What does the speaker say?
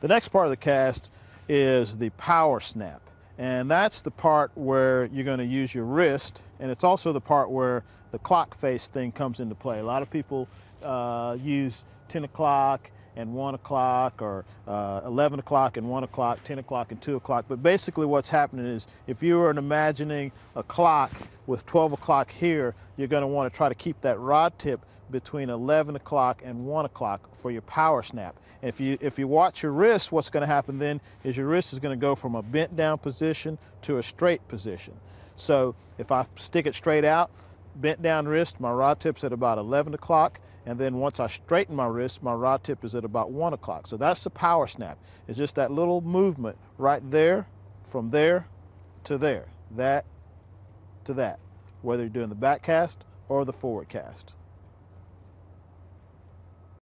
The next part of the cast is the power snap. And that's the part where you're going to use your wrist, and it's also the part where the clock face thing comes into play. A lot of people uh, use 10 o'clock and 1 o'clock, or uh, 11 o'clock and 1 o'clock, 10 o'clock and 2 o'clock. But basically, what's happening is if you were imagining a clock with 12 o'clock here, you're going to want to try to keep that rod tip between 11 o'clock and 1 o'clock for your power snap. And if you, if you watch your wrist, what's going to happen then is your wrist is going to go from a bent down position to a straight position. So if I stick it straight out, bent down wrist, my rod tip's at about 11 o'clock. And then once I straighten my wrist, my rod tip is at about one o'clock. So that's the power snap. It's just that little movement right there, from there to there, that to that, whether you're doing the back cast or the forward cast.